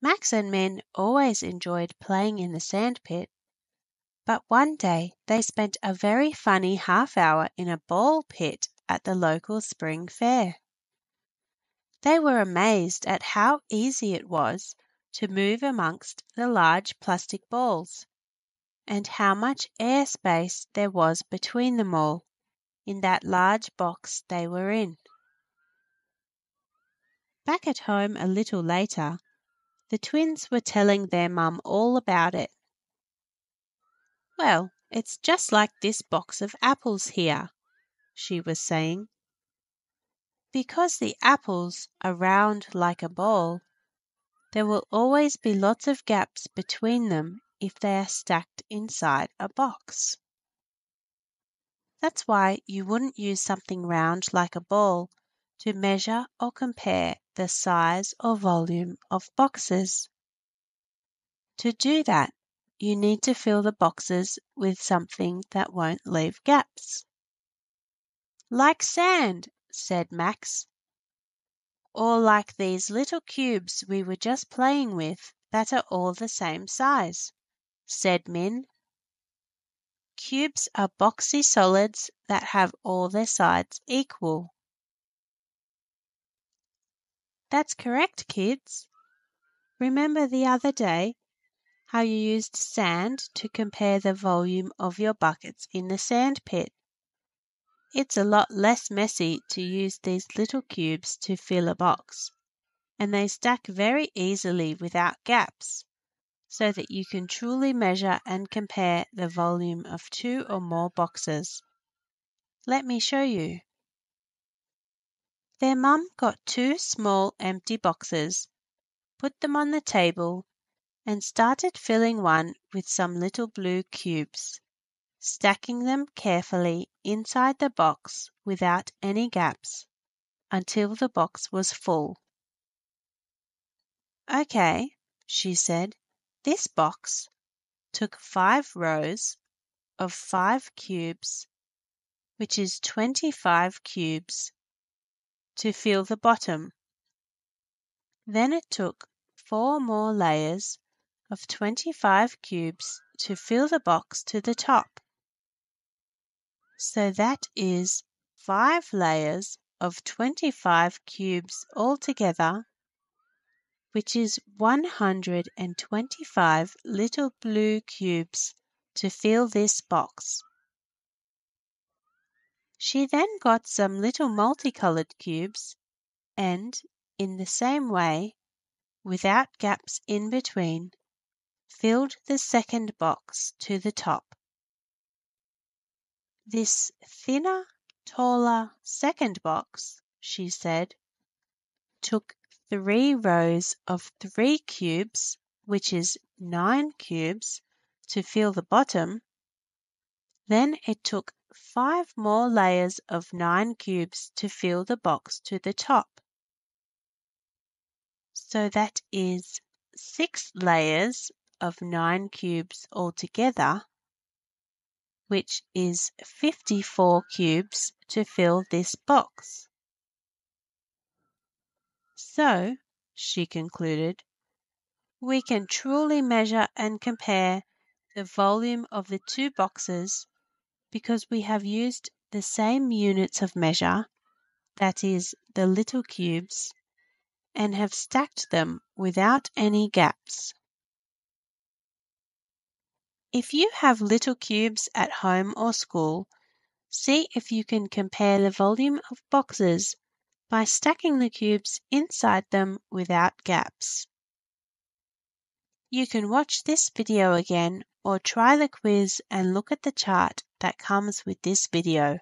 Max and Min always enjoyed playing in the sand pit, but one day they spent a very funny half hour in a ball pit at the local spring fair. They were amazed at how easy it was to move amongst the large plastic balls, and how much air space there was between them all, in that large box they were in. Back at home a little later, the twins were telling their mum all about it. "Well, it's just like this box of apples here," she was saying. "Because the apples are round like a ball, there will always be lots of gaps between them if they are stacked inside a box. That's why you wouldn't use something round like a ball to measure or compare the size or volume of boxes. To do that, you need to fill the boxes with something that won't leave gaps. Like sand, said Max. Or like these little cubes we were just playing with that are all the same size, said Min. Cubes are boxy solids that have all their sides equal. That's correct, kids. Remember the other day how you used sand to compare the volume of your buckets in the sand pit? It's a lot less messy to use these little cubes to fill a box, and they stack very easily without gaps, so that you can truly measure and compare the volume of two or more boxes. Let me show you. Their mum got two small empty boxes, put them on the table, and started filling one with some little blue cubes, stacking them carefully inside the box without any gaps until the box was full. "Okay," she said, "this box took five rows of five cubes, which is twenty five cubes to fill the bottom. Then it took four more layers of 25 cubes to fill the box to the top. So that is five layers of 25 cubes altogether, which is 125 little blue cubes to fill this box. She then got some little multicolored cubes and, in the same way, without gaps in between, filled the second box to the top. This thinner, taller second box, she said, took three rows of three cubes, which is nine cubes, to fill the bottom. Then it took five more layers of nine cubes to fill the box to the top. So that is six layers of nine cubes altogether, which is 54 cubes to fill this box. So, she concluded, we can truly measure and compare the volume of the two boxes because we have used the same units of measure, that is, the little cubes, and have stacked them without any gaps. If you have little cubes at home or school, see if you can compare the volume of boxes by stacking the cubes inside them without gaps. You can watch this video again or try the quiz and look at the chart that comes with this video.